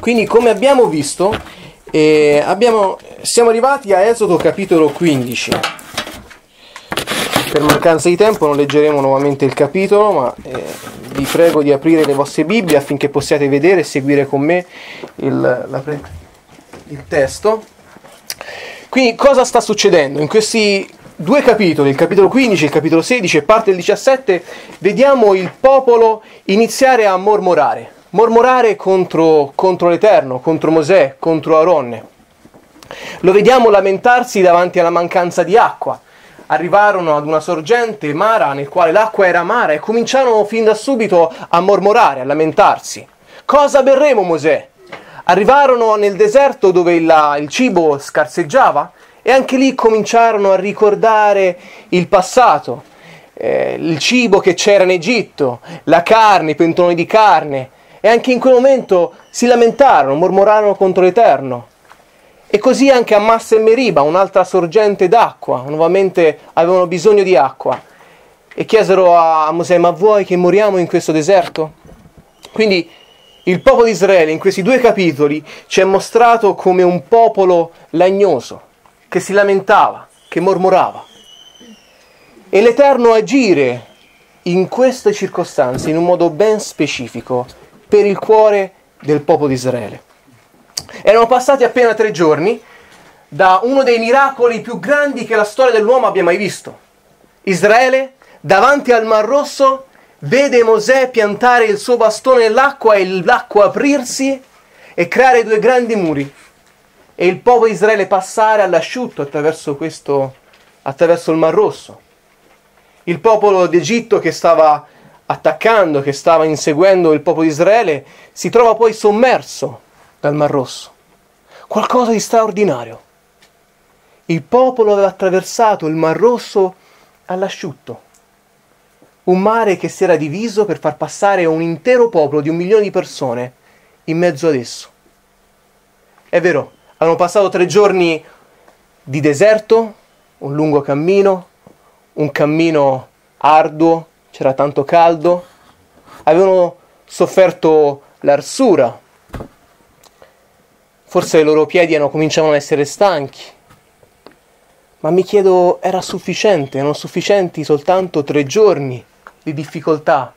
Quindi come abbiamo visto, eh, abbiamo, siamo arrivati a Esodo capitolo 15. Per mancanza di tempo non leggeremo nuovamente il capitolo, ma eh, vi prego di aprire le vostre Bibbie affinché possiate vedere e seguire con me il, la, il testo. Quindi cosa sta succedendo? In questi due capitoli, il capitolo 15 e il capitolo 16 e parte del 17, vediamo il popolo iniziare a mormorare, mormorare contro, contro l'Eterno, contro Mosè, contro Aronne. Lo vediamo lamentarsi davanti alla mancanza di acqua. Arrivarono ad una sorgente mara nel quale l'acqua era amara e cominciarono fin da subito a mormorare, a lamentarsi. Cosa berremo Mosè? Arrivarono nel deserto dove il, il cibo scarseggiava e anche lì cominciarono a ricordare il passato, eh, il cibo che c'era in Egitto, la carne, i pentoloni di carne. E anche in quel momento si lamentarono, mormorarono contro l'Eterno. E così anche a Massa e Meriba, un'altra sorgente d'acqua, nuovamente avevano bisogno di acqua. E chiesero a Mosè, ma vuoi che moriamo in questo deserto? Quindi il popolo di Israele in questi due capitoli ci è mostrato come un popolo lagnoso, che si lamentava, che mormorava. E l'Eterno agire in queste circostanze in un modo ben specifico per il cuore del popolo di Israele. Erano passati appena tre giorni da uno dei miracoli più grandi che la storia dell'uomo abbia mai visto. Israele, davanti al Mar Rosso, vede Mosè piantare il suo bastone nell'acqua e l'acqua aprirsi e creare due grandi muri e il popolo di Israele passare all'asciutto attraverso, questo, attraverso il Mar Rosso. Il popolo d'Egitto che stava attaccando, che stava inseguendo il popolo di Israele, si trova poi sommerso dal Mar Rosso. Qualcosa di straordinario. Il popolo aveva attraversato il Mar Rosso all'asciutto. Un mare che si era diviso per far passare un intero popolo di un milione di persone in mezzo ad esso. È vero, Avevano passato tre giorni di deserto, un lungo cammino, un cammino arduo, c'era tanto caldo, avevano sofferto l'arsura, forse i loro piedi cominciavano ad essere stanchi, ma mi chiedo, era sufficiente, erano sufficienti soltanto tre giorni di difficoltà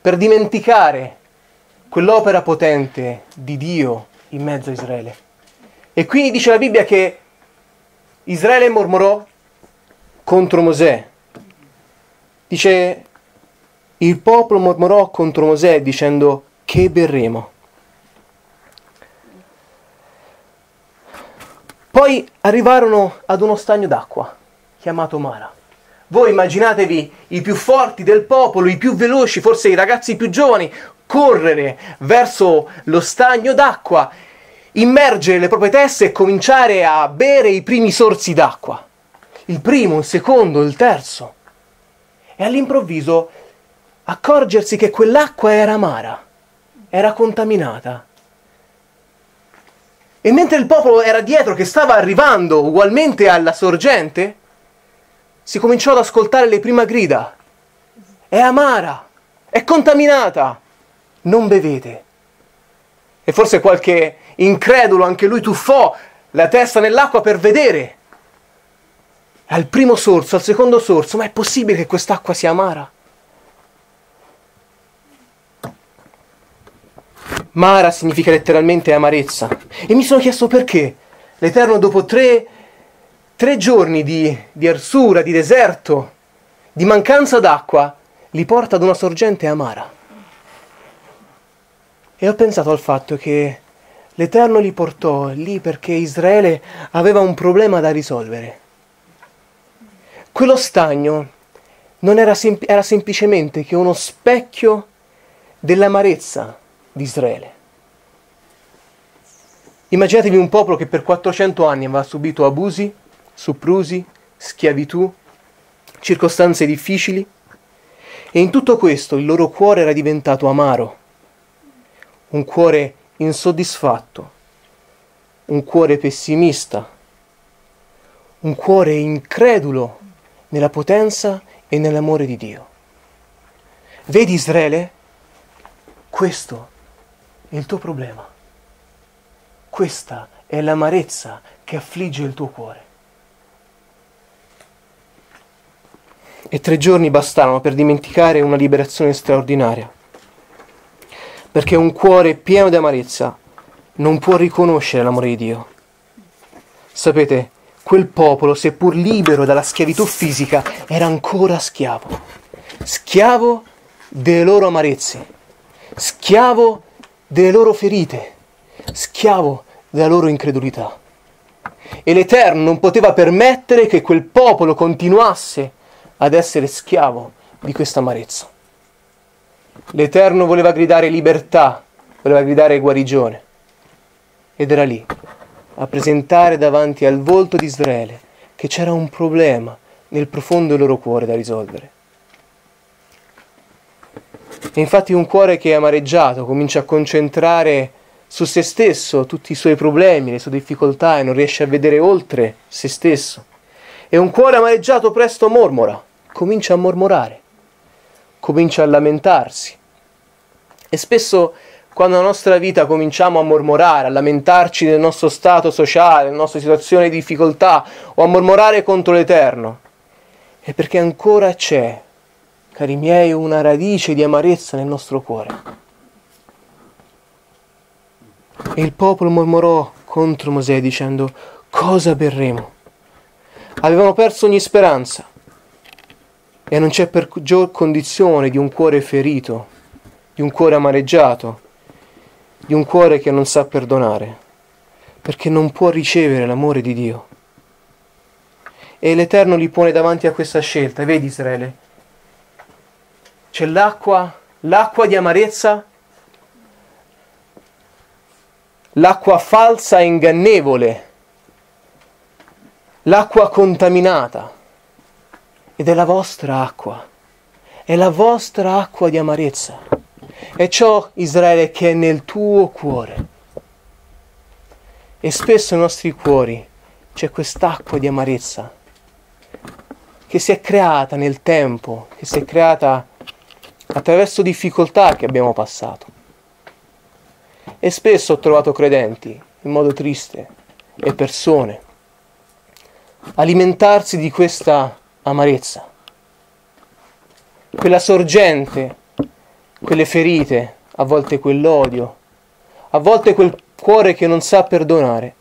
per dimenticare quell'opera potente di Dio in mezzo a Israele? E quindi dice la Bibbia che Israele mormorò contro Mosè. Dice, il popolo mormorò contro Mosè dicendo che berremo. Poi arrivarono ad uno stagno d'acqua chiamato Mara. Voi immaginatevi i più forti del popolo, i più veloci, forse i ragazzi più giovani, correre verso lo stagno d'acqua immergere le proprie teste e cominciare a bere i primi sorsi d'acqua. Il primo, il secondo, il terzo. E all'improvviso accorgersi che quell'acqua era amara, era contaminata. E mentre il popolo era dietro che stava arrivando ugualmente alla sorgente, si cominciò ad ascoltare le prime grida. È amara, è contaminata, non bevete. E forse qualche incredulo, anche lui tuffò la testa nell'acqua per vedere. Al primo sorso, al secondo sorso, ma è possibile che quest'acqua sia amara? Mara significa letteralmente amarezza. E mi sono chiesto perché l'Eterno dopo tre, tre giorni di, di arsura, di deserto, di mancanza d'acqua, li porta ad una sorgente amara. E ho pensato al fatto che L'Eterno li portò lì perché Israele aveva un problema da risolvere. Quello stagno non era, sem- era semplicemente che uno specchio dell'amarezza di Israele. Immaginatevi un popolo che per 400 anni aveva subito abusi, soprusi, schiavitù, circostanze difficili e in tutto questo il loro cuore era diventato amaro, un cuore insoddisfatto, un cuore pessimista, un cuore incredulo nella potenza e nell'amore di Dio. Vedi Israele? Questo è il tuo problema. questa è l'amarezza che affligge il tuo cuore. E tre giorni bastarono per dimenticare una liberazione straordinaria. Perché un cuore pieno di amarezza non può riconoscere l'amore di Dio. Sapete, quel popolo, seppur libero dalla schiavitù fisica, era ancora schiavo. Schiavo delle loro amarezze, schiavo delle loro ferite, schiavo della loro incredulità. E l'Eterno non poteva permettere che quel popolo continuasse ad essere schiavo di questa amarezza. L'Eterno voleva gridare libertà, voleva gridare guarigione. Ed era lì, a presentare davanti al volto di Israele che c'era un problema nel profondo del loro cuore da risolvere. E infatti un cuore che è amareggiato comincia a concentrare su se stesso tutti i suoi problemi, le sue difficoltà e non riesce a vedere oltre se stesso. E un cuore amareggiato presto mormora, comincia a mormorare, comincia a lamentarsi. E spesso quando nella nostra vita cominciamo a mormorare, a lamentarci del nostro stato sociale, della nostra situazione di difficoltà o a mormorare contro l'Eterno, è perché ancora c'è, cari miei, una radice di amarezza nel nostro cuore. E il popolo mormorò contro Mosè dicendo, cosa berremo? Avevano perso ogni speranza e non c'è peggior condizione di un cuore ferito, di un cuore amareggiato, di un cuore che non sa perdonare, perché non può ricevere l'amore di Dio. E l'Eterno li pone davanti a questa scelta, vedi Israele? C'è l'acqua, l'acqua di amarezza l'acqua falsa e ingannevole, l'acqua contaminata. Ed è la vostra acqua, è la vostra acqua di amarezza. È ciò, Israele, che è nel tuo cuore. E spesso nei nostri cuori c'è quest'acqua di amarezza che si è creata nel tempo, che si è creata attraverso difficoltà che abbiamo passato. E spesso ho trovato credenti, in modo triste, e persone, alimentarsi di questa amarezza, quella sorgente, quelle ferite, a volte quell'odio, a volte quel cuore che non sa perdonare,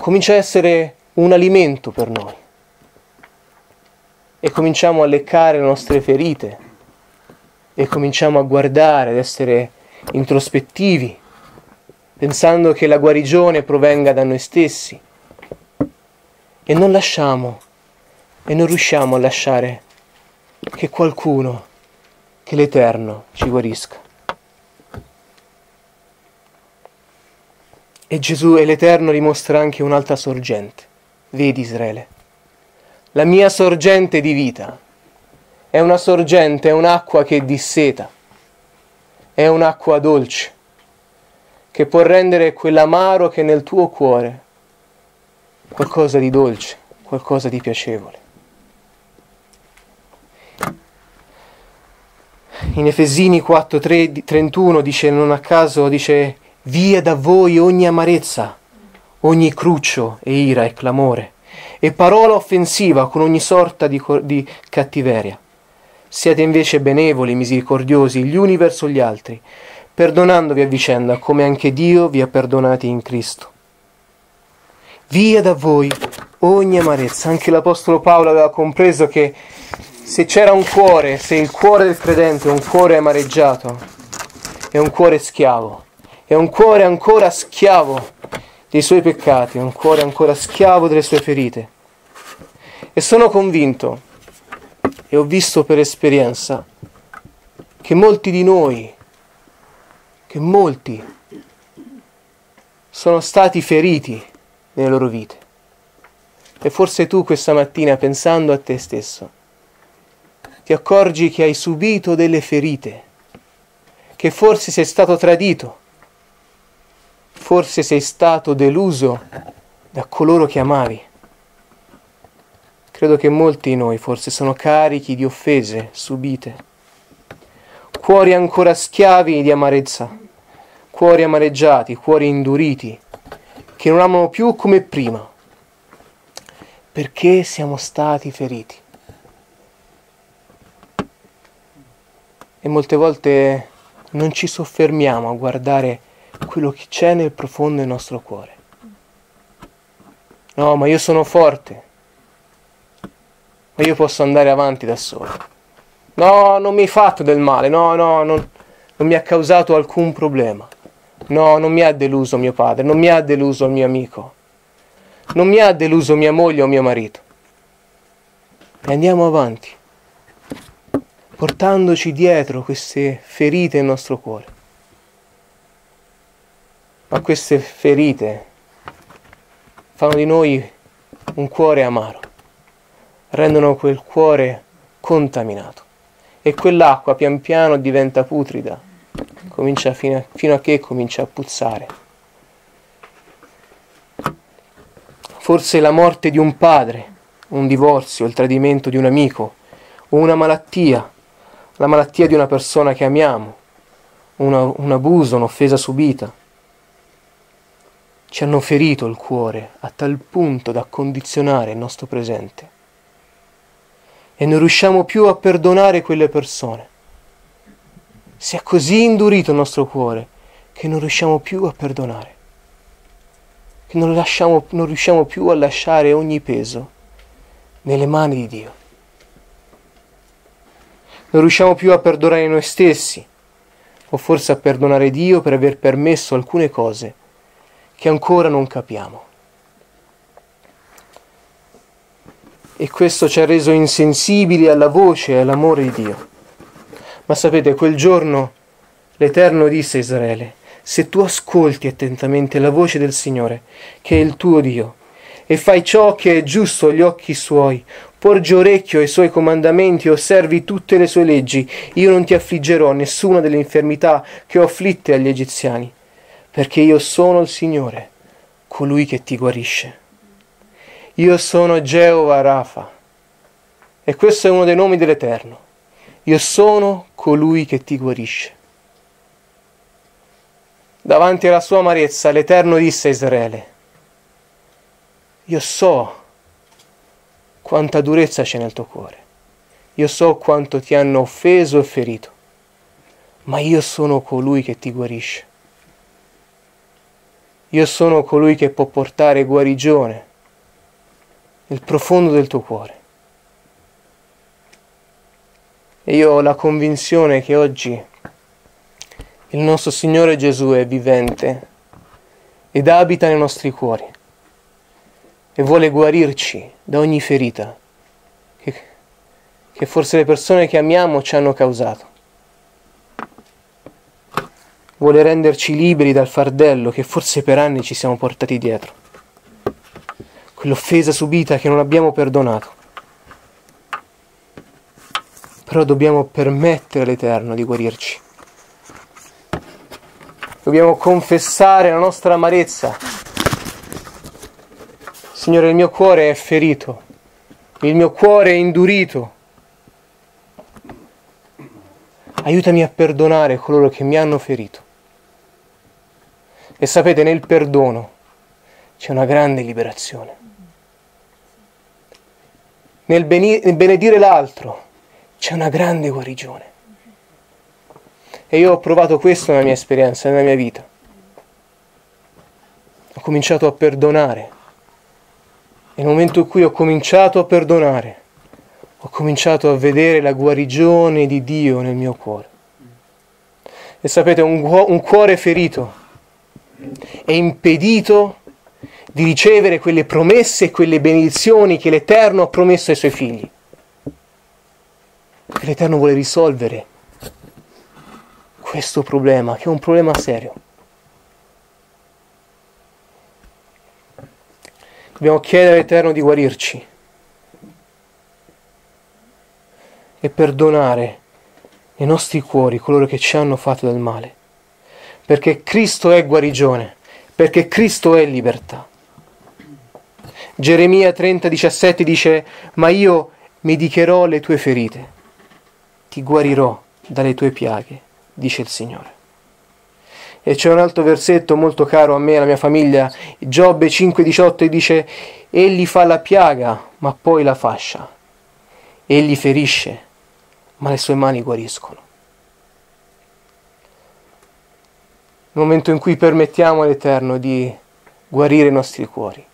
comincia a essere un alimento per noi. E cominciamo a leccare le nostre ferite e cominciamo a guardare, ad essere introspettivi, pensando che la guarigione provenga da noi stessi e non lasciamo e non riusciamo a lasciare che qualcuno, che l'Eterno ci guarisca. E Gesù e l'Eterno dimostra anche un'altra sorgente. Vedi Israele, la mia sorgente di vita è una sorgente, è un'acqua che disseta è un'acqua dolce che può rendere quell'amaro che è nel tuo cuore qualcosa di dolce, qualcosa di piacevole. In Efesini 4, 3, 31 dice, non a caso, dice, via da voi ogni amarezza, ogni cruccio e ira e clamore, e parola offensiva con ogni sorta di, di cattiveria Siate invece benevoli, misericordiosi gli uni verso gli altri, perdonandovi a vicenda come anche Dio vi ha perdonati in Cristo. Via da voi ogni amarezza. Anche l'Apostolo Paolo aveva compreso che se c'era un cuore, se il cuore del credente è un cuore amareggiato, è un cuore schiavo, è un cuore ancora schiavo dei suoi peccati, un cuore ancora schiavo delle sue ferite. E sono convinto e ho visto per esperienza che molti di noi, che molti sono stati feriti nelle loro vite. E forse tu questa mattina, pensando a te stesso, ti accorgi che hai subito delle ferite, che forse sei stato tradito, forse sei stato deluso da coloro che amavi. Credo che molti di noi forse sono carichi di offese subite, cuori ancora schiavi di amarezza, cuori amareggiati, cuori induriti, che non amano più come prima, perché siamo stati feriti. E molte volte non ci soffermiamo a guardare quello che c'è nel profondo del nostro cuore. No, ma io sono forte, ma io posso andare avanti da solo. No, non mi hai fatto del male, no, no, non, non mi ha causato alcun problema. No, non mi ha deluso mio padre, non mi ha deluso il mio amico, non mi ha deluso mia moglie o mio marito. E andiamo avanti, portandoci dietro queste ferite nel nostro cuore. Ma queste ferite. Fanno di noi un cuore amaro, rendono quel cuore contaminato. E quell'acqua pian piano diventa putrida, comincia fino, a, fino a che comincia a puzzare. Forse la morte di un padre, un divorzio, il tradimento di un amico, o una malattia, la malattia di una persona che amiamo, una, un abuso, un'offesa subita, ci hanno ferito il cuore a tal punto da condizionare il nostro presente e non riusciamo più a perdonare quelle persone. Si è così indurito il nostro cuore che non riusciamo più a perdonare, che non, lasciamo, non riusciamo più a lasciare ogni peso nelle mani di Dio. Non riusciamo più a perdonare noi stessi, o forse a perdonare Dio per aver permesso alcune cose che ancora non capiamo. e questo ci ha reso insensibili alla voce e all'amore di Dio. Ma sapete, quel giorno l'Eterno disse a Israele, se tu ascolti attentamente la voce del Signore, che è il tuo Dio, e fai ciò che è giusto agli occhi suoi, porgi orecchio ai suoi comandamenti e osservi tutte le sue leggi, io non ti affliggerò nessuna delle infermità che ho afflitte agli egiziani, perché io sono il Signore, colui che ti guarisce. Io sono Geova Rafa. E questo è uno dei nomi dell'Eterno. Io sono colui che ti guarisce. Davanti alla sua amarezza l'Eterno disse a Israele, io so quanta durezza c'è nel tuo cuore, io so quanto ti hanno offeso e ferito, ma io sono colui che ti guarisce. Io sono colui che può portare guarigione nel profondo del tuo cuore. E io ho la convinzione che oggi il nostro Signore Gesù è vivente ed abita nei nostri cuori e vuole guarirci da ogni ferita che, che forse le persone che amiamo ci hanno causato. Vuole renderci liberi dal fardello che forse per anni ci siamo portati dietro quell'offesa subita che non abbiamo perdonato. Però dobbiamo permettere all'Eterno di guarirci. Dobbiamo confessare la nostra amarezza. Signore, il mio cuore è ferito, il mio cuore è indurito. Aiutami a perdonare coloro che mi hanno ferito. E sapete, nel perdono c'è una grande liberazione nel benedire l'altro c'è una grande guarigione. E io ho provato questo nella mia esperienza, nella mia vita. Ho cominciato a perdonare. E nel momento in cui ho cominciato a perdonare, ho cominciato a vedere la guarigione di Dio nel mio cuore. E sapete, un, un cuore ferito è impedito di ricevere quelle promesse e quelle benedizioni che l'Eterno ha promesso ai suoi figli. Perché l'Eterno vuole risolvere questo problema, che è un problema serio. Dobbiamo chiedere all'Eterno di guarirci e perdonare nei nostri cuori coloro che ci hanno fatto del male. Perché Cristo è guarigione, perché Cristo è libertà. Geremia 30, 17 dice, ma io medicherò le tue ferite, ti guarirò dalle tue piaghe, dice il Signore. E c'è un altro versetto molto caro a me e alla mia famiglia, Giobbe 5,18 dice, Egli fa la piaga, ma poi la fascia. Egli ferisce, ma le sue mani guariscono. Nel momento in cui permettiamo all'Eterno di guarire i nostri cuori,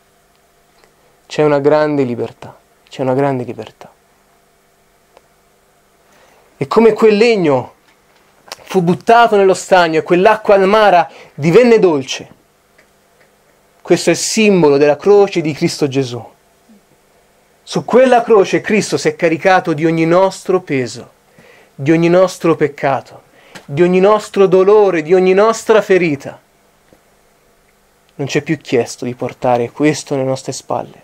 c'è una grande libertà, c'è una grande libertà. E come quel legno fu buttato nello stagno e quell'acqua amara divenne dolce, questo è il simbolo della croce di Cristo Gesù. Su quella croce Cristo si è caricato di ogni nostro peso, di ogni nostro peccato, di ogni nostro dolore, di ogni nostra ferita. Non ci è più chiesto di portare questo nelle nostre spalle,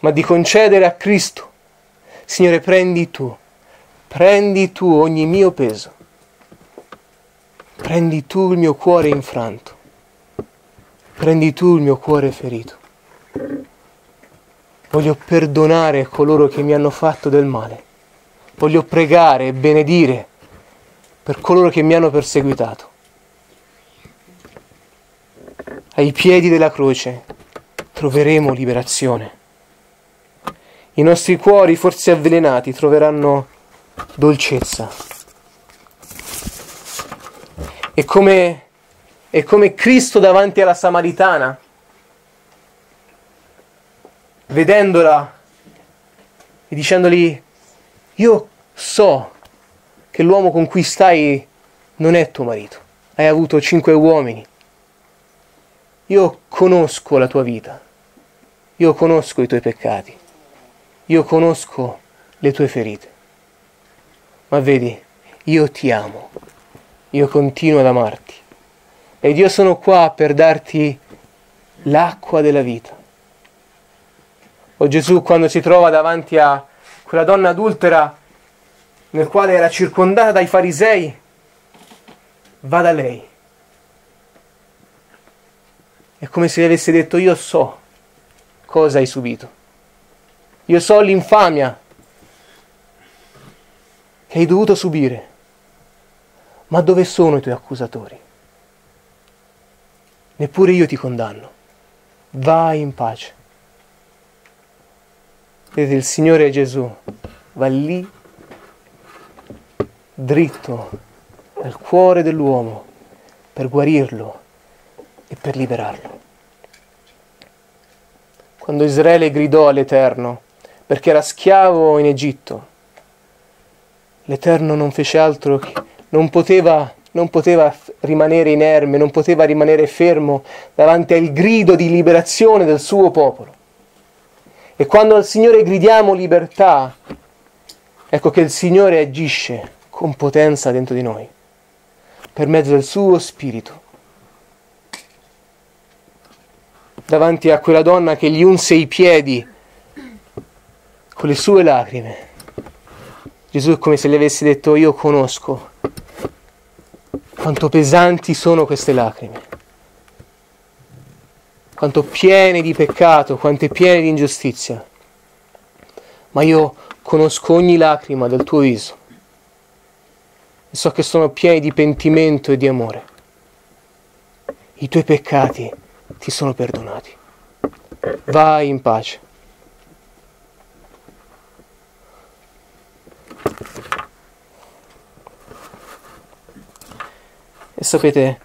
ma di concedere a Cristo, Signore, prendi tu, prendi tu ogni mio peso, prendi tu il mio cuore infranto, prendi tu il mio cuore ferito. Voglio perdonare coloro che mi hanno fatto del male. Voglio pregare e benedire per coloro che mi hanno perseguitato. Ai piedi della croce troveremo liberazione. I nostri cuori, forse avvelenati, troveranno dolcezza. E come, e come Cristo davanti alla Samaritana, vedendola e dicendogli, io so che l'uomo con cui stai non è tuo marito, hai avuto cinque uomini, io conosco la tua vita, io conosco i tuoi peccati, io conosco le tue ferite, ma vedi, io ti amo, io continuo ad amarti. Ed io sono qua per darti l'acqua della vita. O Gesù quando si trova davanti a quella donna adultera nel quale era circondata dai farisei, va da lei. È come se gli avesse detto io so cosa hai subito, io so l'infamia che hai dovuto subire, ma dove sono i tuoi accusatori? Neppure io ti condanno, vai in pace. Vedete, il Signore Gesù va lì, dritto, nel cuore dell'uomo, per guarirlo e per liberarlo. Quando Israele gridò all'Eterno, perché era schiavo in Egitto, l'Eterno non fece altro che non poteva, non poteva rimanere inerme, non poteva rimanere fermo davanti al grido di liberazione del suo popolo e quando al Signore gridiamo libertà, ecco che il Signore agisce con potenza dentro di noi, per mezzo del suo Spirito. Davanti a quella donna che gli unse i piedi con le sue lacrime, Gesù è come se le avesse detto io conosco quanto pesanti sono queste lacrime quanto piene di peccato, quanto piene di ingiustizia. Ma io conosco ogni lacrima del tuo viso so che sono pieni di pentimento e di amore. I tuoi peccati ti sono perdonati. Vai in pace. E sapete,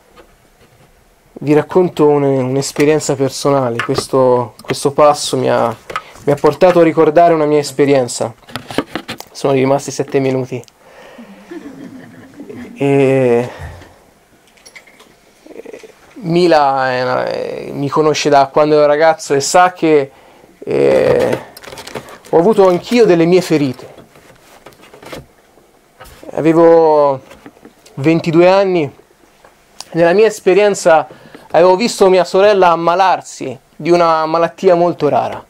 vi racconto un, un'esperienza personale. Questo, questo passo mi ha, mi ha, portato a ricordare una mia esperienza. Sono rimasti sette minuti. E, Mila è una, è, mi conosce da quando ero ragazzo e sa che eh, ho avuto anch'io delle mie ferite. Avevo 22 anni. Nella mia esperienza avevo visto mia sorella ammalarsi di una malattia molto rara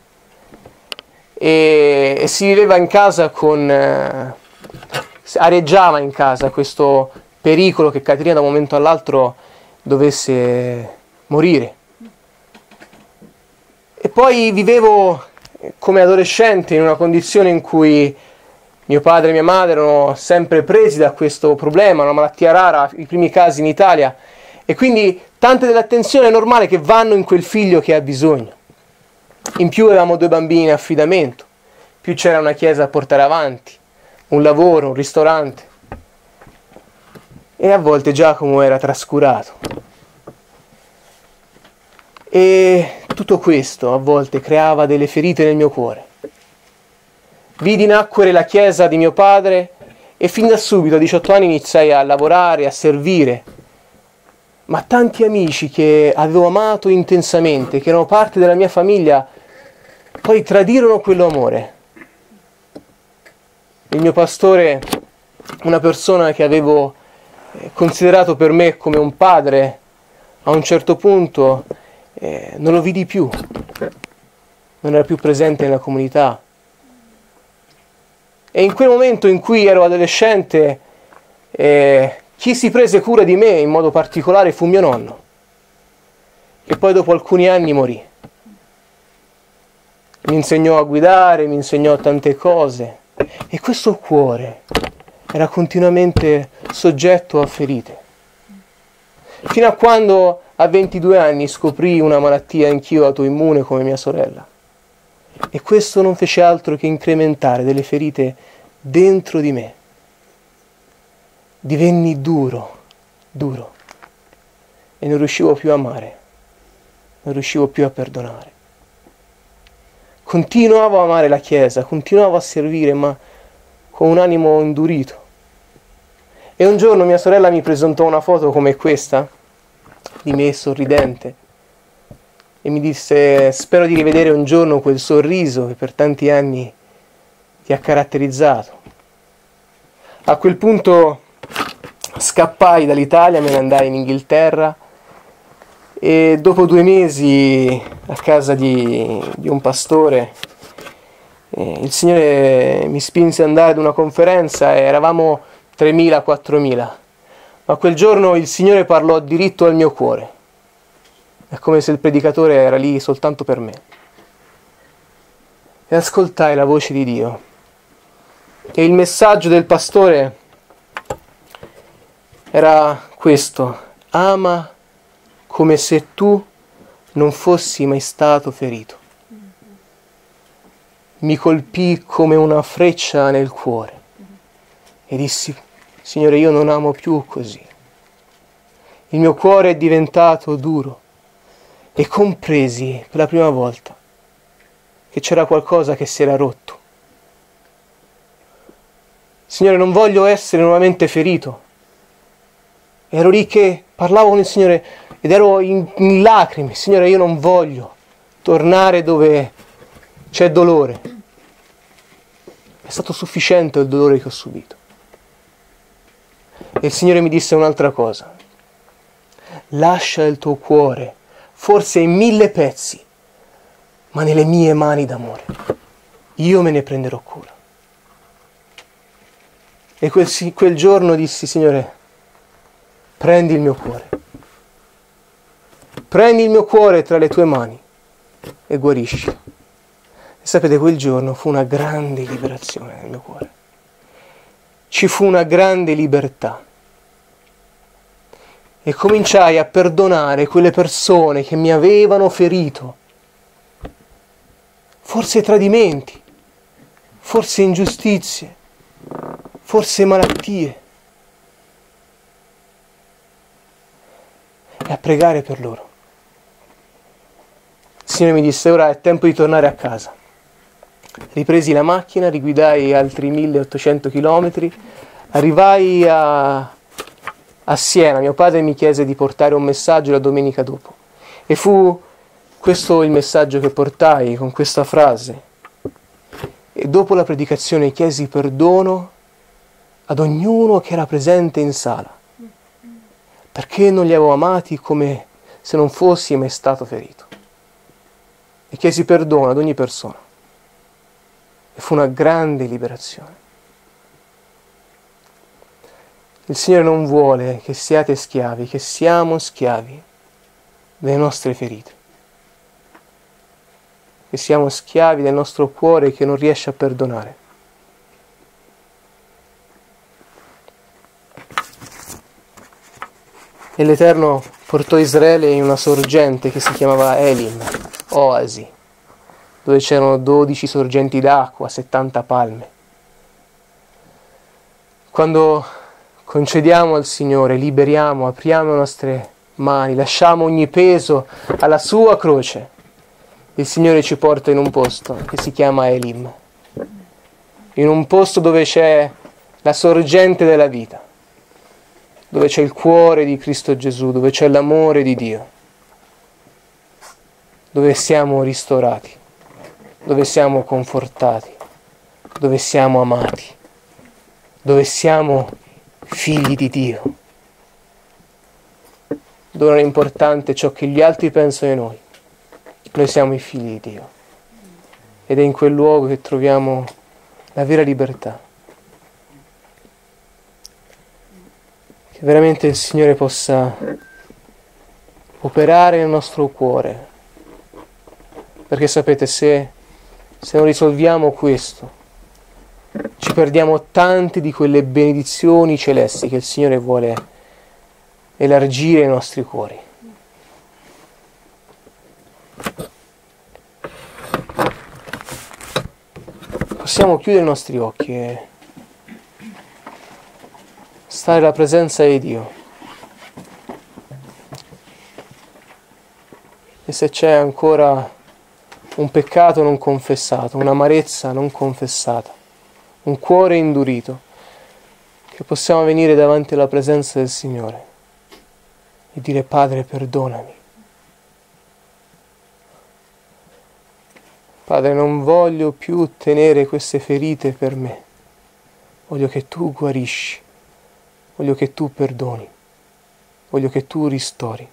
e, e si viveva in casa con... Eh, areggiava in casa questo pericolo che Caterina da un momento all'altro dovesse morire. E poi vivevo come adolescente in una condizione in cui mio padre e mia madre erano sempre presi da questo problema, una malattia rara, i primi casi in Italia, E quindi tante dell'attenzione è normale che vanno in quel figlio che ha bisogno. In più avevamo due bambini in affidamento, più c'era una chiesa a portare avanti, un lavoro, un ristorante. E a volte Giacomo era trascurato. E tutto questo a volte creava delle ferite nel mio cuore. Vidi nacquere la chiesa di mio padre e fin da subito a 18 anni iniziai a lavorare, a servire. Ma tanti amici che avevo amato intensamente, che erano parte della mia famiglia, poi tradirono quell'amore. Il mio pastore, una persona che avevo eh, considerato per me come un padre, a un certo punto eh, non lo vidi più, non era più presente nella comunità. E in quel momento in cui ero adolescente, eh, chi si prese cura di me in modo particolare fu mio nonno, che poi dopo alcuni anni morì. Mi insegnò a guidare, mi insegnò tante cose e questo cuore era continuamente soggetto a ferite. Fino a quando a 22 anni scoprì una malattia anch'io autoimmune come mia sorella. E questo non fece altro che incrementare delle ferite dentro di me. Divenni duro, duro. E non riuscivo più a amare, non riuscivo più a perdonare. Continuavo a amare la Chiesa, continuavo a servire, ma con un animo indurito. E un giorno mia sorella mi presentò una foto come questa, di me sorridente, e mi disse spero di rivedere un giorno quel sorriso che per tanti anni ti ha caratterizzato. A quel punto scappai dall'Italia, me ne andai in Inghilterra e dopo due mesi a casa di, di un pastore eh, il Signore mi spinse ad andare ad una conferenza e eravamo 3.000-4.000 ma quel giorno il Signore parlò diritto al mio cuore. È come se il predicatore era lì soltanto per me. E ascoltai la voce di Dio. E il messaggio del pastore era questo. Ama come se tu non fossi mai stato ferito. Mi colpì come una freccia nel cuore e dissi, Signore, io non amo più così. Il mio cuore è diventato duro e compresi per la prima volta che c'era qualcosa che si era rotto. Signore, non voglio essere nuovamente ferito. Ero lì che parlavo con il Signore ed ero in, in lacrime. Signore, io non voglio tornare dove c'è dolore. È stato sufficiente il dolore che ho subito. E il Signore mi disse un'altra cosa. Lascia il tuo cuore, forse in mille pezzi, ma nelle mie mani d'amore. Io me ne prenderò cura. E quel, quel giorno dissi, Signore, prendi il mio cuore. Prendi il mio cuore tra le tue mani e guarisci. E sapete, quel giorno fu una grande liberazione nel mio cuore. Ci fu una grande libertà e cominciai a perdonare quelle persone che mi avevano ferito. Forse tradimenti, forse ingiustizie, forse malattie. E a pregare per loro. Il Signore mi disse ora è tempo di tornare a casa. Ripresi la macchina, riguidai altri 1800 km, arrivai a, a Siena mio padre mi chiese di portare un messaggio la domenica dopo e fu questo il messaggio che portai con questa frase. E dopo la predicazione chiesi perdono ad ognuno che era presente in sala, perché non li avevo amati come se non fossi mai stato ferito. E chiesi perdono ad ogni persona. E fu una grande liberazione. Il Signore non vuole che siate schiavi, che siamo schiavi delle nostre ferite, che siamo schiavi del nostro cuore che non riesce a perdonare. E l'Eterno portò Israele in una sorgente che si chiamava Elim, Oasi, dove c'erano 12 sorgenti d'acqua, 70 palme. Quando concediamo al Signore, liberiamo, apriamo le nostre mani, lasciamo ogni peso alla sua croce, il Signore ci porta in un posto che si chiama Elim, in un posto dove c'è la sorgente della vita, dove c'è il cuore di Cristo Gesù, dove c'è l'amore di Dio, dove siamo ristorati, dove siamo confortati, dove siamo amati, dove siamo figli di Dio, dove non è importante ciò che gli altri pensano di noi noi siamo i figli di Dio ed è in quel luogo che troviamo la vera libertà. Che veramente il Signore possa operare nel nostro cuore. Perché sapete, se, se non risolviamo questo, ci perdiamo tante di quelle benedizioni celesti che il Signore vuole elargire ai nostri cuori. Possiamo chiudere i nostri occhi e stare alla presenza di Dio. E se c'è ancora un peccato non confessato, un'amarezza non confessata, un cuore indurito, che possiamo venire davanti alla presenza del Signore e dire Padre perdonami. Padre, non voglio più tenere queste ferite per me. Voglio che tu guarisci. Voglio che tu perdoni. Voglio che tu ristori.